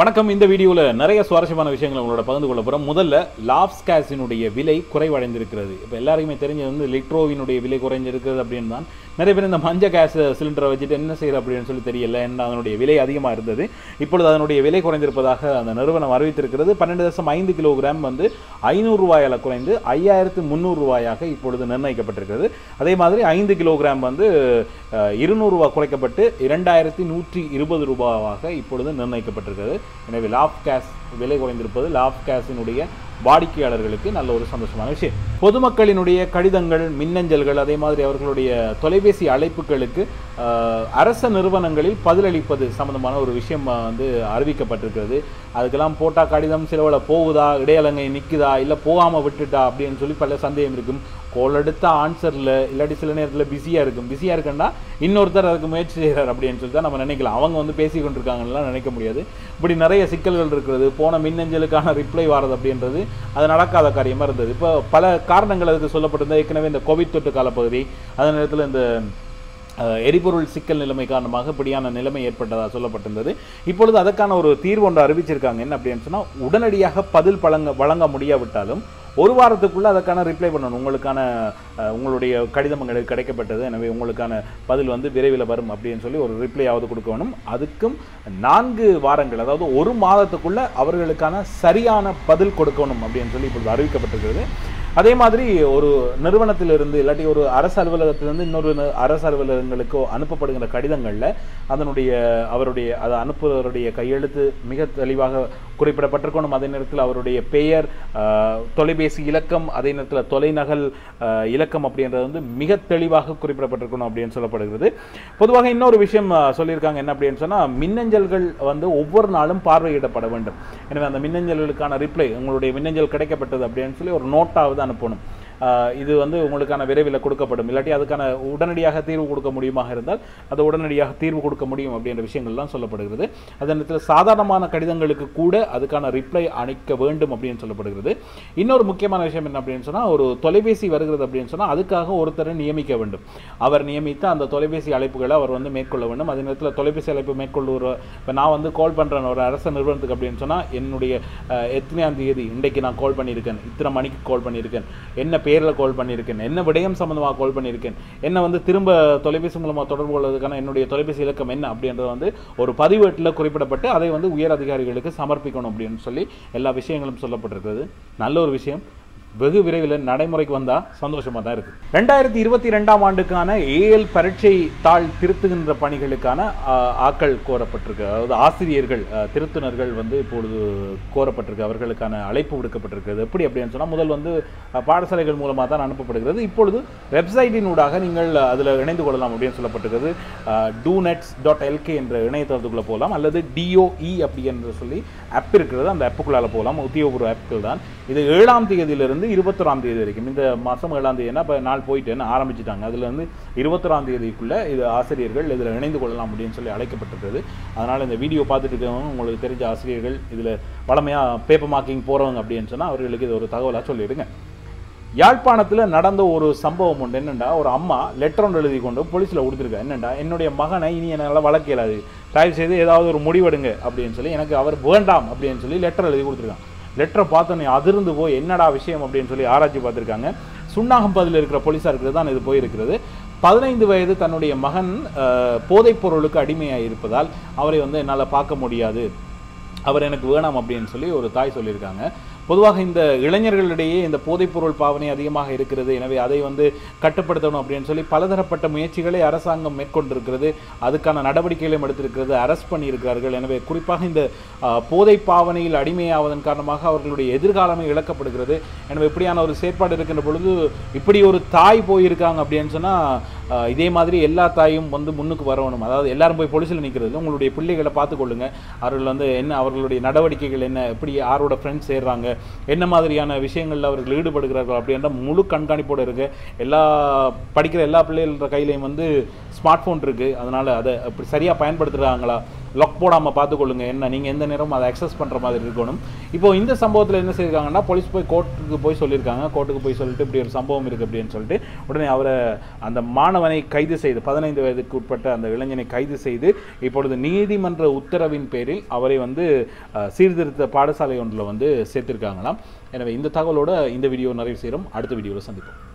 வணக்கம். இந்த வீடியோவில் நிறைய சுவாரஸ்யமான விஷயங்களை உங்களோட பகிர்ந்து கொள்ள போகிறோம் முதல்ல லாப்ஸ் கேஸினுடைய விலை குறைவடைந்திருக்கிறது. இப்போ எல்லாருக்குமே தெரிஞ்சது வந்து லிட்ரோவினுடைய விலை குறைஞ்சிருக்கிறது அப்படின்னு தான். நிறைய பேர் இந்த மஞ்சள் கேஸ் சிலிண்டரை வச்சுட்டு என்ன செய்யற அப்படின்னு சொல்லி தெரியல. என்ன அதனுடைய விலை அதிகமாக இருந்தது. இப்பொழுது அதனுடைய விலை குறைந்திருப்பதாக அந்த நிறுவனம் அறிவித்திருக்கிறது. பன்னெண்டு தசம் ஐந்து கிலோகிராம் வந்து ஐநூறு ரூபாயால் குறைந்து ஐயாயிரத்து முந்நூறு ரூபாயாக இப்பொழுது நிர்ணயிக்கப்பட்டிருக்கிறது. அதே மாதிரி ஐந்து கிலோகிராம் வந்து இருநூறுரூவா குறைக்கப்பட்டு இரண்டாயிரத்தி நூற்றி இருபது ரூபாவாக இப்பொழுது நிர்ணயிக்கப்பட்டிருக்கிறது. எனவே லாப் கேஸ் விலை குறைந்திருப்பது லாப் கேஸினுடைய வாடிக்கையாளர்களுக்கு நல்ல ஒரு சந்தோஷமான விஷயம். பொதுமக்களினுடைய கடிதங்கள் மின்னஞ்சல்கள் அதே மாதிரி அவர்களுடைய தொலைபேசி அழைப்புகளுக்கு அரச நிறுவனங்களில் பதிலளிப்பது சம்பந்தமான ஒரு விஷயம் வந்து அறிவிக்கப்பட்டிருக்கிறது. அதுக்கெல்லாம் போட்டா கடிதம் சிலவில் போகுதா? இடையலங்கை நிற்குதா இல்லை போகாமல் விட்டுட்டா? அப்படின்னு சொல்லி பல சந்தேகம் இருக்கும். கோல் எடுத்த ஆன்சரில் இல்லாட்டி சில நேரத்தில் பிஸியாக இருக்கும். பிஸியாக இருக்குன்னா இன்னொருத்தர் அதுக்கு முயற்சி செய்கிறார் அப்படின்னு சொல்லி தான் நம்ம நினைக்கலாம். அவங்க வந்து பேசி கொண்டிருக்காங்கலாம் நினைக்க முடியாது. இப்படி நிறைய சிக்கல்கள் இருக்கிறது. போன மின்னஞ்சலுக்கான ரிப்ளை வாரது அப்படின்றது அது நடக்காத காரியமாக இருந்தது. இப்போ பல காரணங்கள் அதுக்கு சொல்லப்பட்டிருந்தால் ஏற்கனவே இந்த கோவிட் தொற்று காலப்பகுதி அதே நேரத்தில் இந்த எரிபொருள் சிக்கல் நிலைமை காரணமாக இப்படியான நிலைமை ஏற்பட்டதாக சொல்லப்பட்டிருந்தது. இப்பொழுது அதற்கான ஒரு தீர்வு ஒன்று அறிவிச்சிருக்காங்க. என்ன அப்படின்னு சொன்னால் உடனடியாக பதில் பழங்க வழங்க முடியாவிட்டாலும் ஒரு வாரத்துக்குள்ளே அதற்கான ரிப்ளை பண்ணணும். உங்களுக்கான உங்களுடைய கடிதம் எங்களுக்கு கிடைக்கப்பட்டது. எனவே உங்களுக்கான பதில் வந்து விரைவில் வரும் அப்படின்னு சொல்லி ஒரு ரிப்ளையாவது கொடுக்க வேணும். அதுக்கும் நான்கு வாரங்கள் அதாவது ஒரு மாதத்துக்குள்ளே அவர்களுக்கான சரியான பதில் கொடுக்கணும் அப்படின்னு சொல்லி இப்பொழுது அறிவிக்கப்பட்டிருக்கிறது. அதே மாதிரி ஒரு நிறுவனத்திலிருந்து இல்லாட்டி ஒரு அரசு அலுவலகத்திலிருந்து இன்னொரு அரசு அலுவலகங்களுக்கோ அனுப்பப்படுகிற கடிதங்களில் அதனுடைய அவருடைய அதை அனுப்புவருடைய கையெழுத்து மிக தெளிவாக குறிப்பிடப்பட்டிருக்கணும். அதே நேரத்தில் அவருடைய பெயர் தொலைபேசி இலக்கம் அதே நேரத்தில் தொலைநகல் இலக்கம் அப்படின்றது வந்து மிக தெளிவாக குறிப்பிடப்பட்டிருக்கணும் அப்படின்னு சொல்லப்படுகிறது. பொதுவாக இன்னொரு விஷயம் சொல்லியிருக்காங்க. என்ன அப்படின்னு சொன்னால் மின்னஞ்சல்கள் வந்து ஒவ்வொரு நாளும் பார்வையிடப்பட வேண்டும். எனவே அந்த மின்னஞ்சல்களுக்கான ரிப்ளை உங்களுடைய மின்னஞ்சல் கிடைக்கப்பட்டது அப்படின்னு சொல்லி ஒரு நோட்டாவது அனுப்பணும். இது வந்து உங்களுக்கான விரைவில் கொடுக்கப்படும். இல்லாட்டி அதுக்கான உடனடியாக தீர்வு கொடுக்க முடியுமாக இருந்தால் அது உடனடியாக தீர்வு கொடுக்க முடியும் அப்படின்ற விஷயங்கள்லாம் சொல்லப்படுகிறது. அதே நேரத்தில் சாதாரணமான கடிதங்களுக்கு கூட அதுக்கான ரிப்ளை அளிக்க வேண்டும் அப்படின்னு சொல்லப்படுகிறது. இன்னொரு முக்கியமான விஷயம் என்ன அப்படின்னு சொன்னால் ஒரு தொலைபேசி வருகிறது அப்படின்னு சொன்னால் அதுக்காக ஒருத்தரை நியமிக்க வேண்டும். அவர் நியமித்து அந்த தொலைபேசி அழைப்புகளை அவர் வந்து மேற்கொள்ள வேண்டும். அதே நேரத்தில் தொலைபேசி அழைப்பு மேற்கொள்ளுற இப்போ நான் வந்து கால் பண்ணுறேன் ஒரு அரசு நிறுவனத்துக்கு அப்படின்னு சொன்னால் என்னுடைய எத்தனையாம் தேதி இன்றைக்கு நான் கால் பண்ணியிருக்கேன் இத்தனை மணிக்கு கால் பண்ணியிருக்கேன் என்ன பேரில் கால் பண்ணியிருக்கேன். என்ன விடயம் சம்மந்தமாக கால் பண்ணியிருக்கேன். என்ன வந்து திரும்ப தொலைபேசி மூலமாக தொடர்பு கொள்வதற்கான என்னுடைய தொலைபேசி இலக்கம் என்ன அப்படின்றது வந்து ஒரு பதிவேட்டில் குறிப்பிடப்பட்டு அதை வந்து உயர் அதிகாரிகளுக்கு சமர்ப்பிக்கணும் அப்படின்னு சொல்லி எல்லா விஷயங்களும் சொல்லப்பட்டிருக்கிறது. நல்ல ஒரு விஷயம். வெகு விரைவில் நடைமுறைக்கு வந்தா சந்தோஷமா தான் இருக்கு. ரெண்டாயிரத்தி இருபத்தி ரெண்டாம் ஆண்டுக்கான ஏஎல் பரீட்சை தாள் திருத்துகின்ற பணிகளுக்கான ஆக்கள் கோரப்பட்டிருக்கு. அதாவது ஆசிரியர்கள் திருத்துனர்கள் வந்து இப்பொழுது கோரப்பட்டிருக்கு. அவர்களுக்கான அழைப்பு விடுக்கப்பட்டிருக்கிறது எப்படி அப்படின்னு சொன்னால் முதல் வந்து பாடசாலைகள் மூலமாக தான் அனுப்பப்படுகிறது. இப்பொழுது வெப்சைட்டினூடாக நீங்கள் அதில் இணைந்து கொள்ளலாம் அப்படின்னு சொல்லப்பட்டிருக்கிறது. டூ நெட்ஸ் டாட் எல்கே என்ற இணையதளத்துக்குள்ளே போகலாம். அல்லது டிஓஇ அப்படி என்று சொல்லி ஆப் இருக்கிறது. அந்த ஆப்புக்குள்ளால போகலாம். உத்தியோகபூர்வ ஆப்புகள் தான். இது ஏழாம் தேதியிலிருந்து இருபத்தொராம் தேதி வரைக்கும். இந்த மாதம் ஏழாம் தேதினா இப்போ நாள் போயிட்டேன்னு ஆரம்பிச்சிட்டாங்க. அதுலேருந்து இருபத்தொராம் தேதிக்குள்ளே இது ஆசிரியர்கள் இதில் இணைந்து கொள்ளலாம் அப்படின்னு சொல்லி அழைக்கப்பட்டிருக்கிறது. அதனால் இந்த வீடியோ பார்த்துட்டு இருக்கவங்க உங்களுக்கு தெரிஞ்ச ஆசிரியர்கள் இதில் வளமையாக பேப்பர் மார்க்கிங் போகிறவங்க அப்படின்னு சொன்னால் அவர்களுக்கு இது ஒரு தகவலாக சொல்லிடுங்க. யாழ்ப்பாணத்தில் நடந்த ஒரு சம்பவம் உண்டு. என்னென்னா ஒரு அம்மா லெட்டர் ஒன்று எழுதி கொண்டு போலீஸில் கொடுத்துருக்கா என்னென்னா என்னுடைய மகனை இனி என்னால் வளர்க்க இயலாது. தயவு செய்து ஏதாவது ஒரு முடிவெடுங்க அப்படின்னு சொல்லி எனக்கு அவர் வேண்டாம் அப்படின்னு சொல்லி லெட்டர் எழுதி கொடுத்துருக்கான். லெட்டரை பார்த்தோன்னே அதிர்ந்து போய் என்னடா விஷயம்? அப்படின்னு சொல்லி ஆராய்ச்சி பார்த்துருக்காங்க. சுண்ணாகம்பதில் இருக்கிற போலீஸாருக்கு தான் இது போயிருக்கிறது. பதினைந்து வயது தன்னுடைய மகன் போதைப் பொருளுக்கு அடிமையாக இருப்பதால் அவரை வந்து என்னால் பார்க்க முடியாது. அவர் எனக்கு வேணாம் அப்படின்னு சொல்லி ஒரு தாய் சொல்லியிருக்காங்க. பொதுவாக இந்த இளைஞர்களிடையே இந்த போதைப்பொருள் பாவனை அதிகமாக இருக்கிறது. எனவே அதை வந்து கட்டுப்படுத்தணும் அப்படின்னு சொல்லி பலதரப்பட்ட முயற்சிகளை அரசாங்கம் மேற்கொண்டிருக்கிறது. அதுக்கான நடவடிக்கைகளையும் எடுத்திருக்கிறது. அரெஸ்ட் பண்ணியிருக்கிறார்கள். எனவே குறிப்பாக இந்த போதை பாவனையில் அடிமையாவதன் காரணமாக அவர்களுடைய எதிர்காலமே இழக்கப்படுகிறது. எனவே இப்படியான ஒரு செயற்பாடு இருக்கின்ற பொழுது இப்படி ஒரு தாய் போயிருக்காங்க அப்படின்னு சொன்னால் இதே மாதிரி எல்லா தாயும் வந்து முன்னுக்கு வரணும். அதாவது எல்லாரும் போய் பொலிசில் நிற்கிறது உங்களுடைய பிள்ளைகளை பார்த்துக்கொள்ளுங்க. அவர்கள் வந்து என்ன அவர்களுடைய நடவடிக்கைகள் என்ன எப்படி யாரோட ஃப்ரெண்ட்ஸ் சேர்றாங்க என்ன மாதிரியான விஷயங்களில் அவர்கள் ஈடுபடுகிறார்கள் அப்படின்ற முழு கண்காணிப்போடு இருக்கு. எல்லா படிக்கிற எல்லா பிள்ளைகள கையிலையும் வந்து ஸ்மார்ட் ஃபோன் இருக்குது அதனால் அதை அப்படி சரியாக பயன்படுத்துகிறாங்களா லொக் போடாமல் பார்த்துக்கொள்ளுங்க. என்ன நீங்கள் எந்த நேரமும் அதை அக்சஸ் பண்ணுற மாதிரி இருக்கணும். இப்போ இந்த சம்பவத்தில் என்ன செய்யிருக்காங்கன்னா போலீஸ் போய் கோர்ட்டுக்கு போய் சொல்லியிருக்காங்க. கோர்ட்டுக்கு போய் சொல்லிட்டு இப்படி ஒரு சம்பவம் இருக்குது அப்படின்னு சொல்லிட்டு உடனே அவரை அந்த மாணவனை கைது செய்து பதினைந்து வயதுக்கு உட்பட்ட அந்த இளைஞனை கைது செய்து இப்பொழுது நீதிமன்ற உத்தரவின் பேரில் அவரை வந்து சீர்திருத்த பாடசாலை ஒன்றில் வந்து சேர்த்திருக்காங்களாம். எனவே இந்த தகவலோட இந்த வீடியோ நிறைவு செய்கிறோம். அடுத்த வீடியோவில் சந்திப்போம்.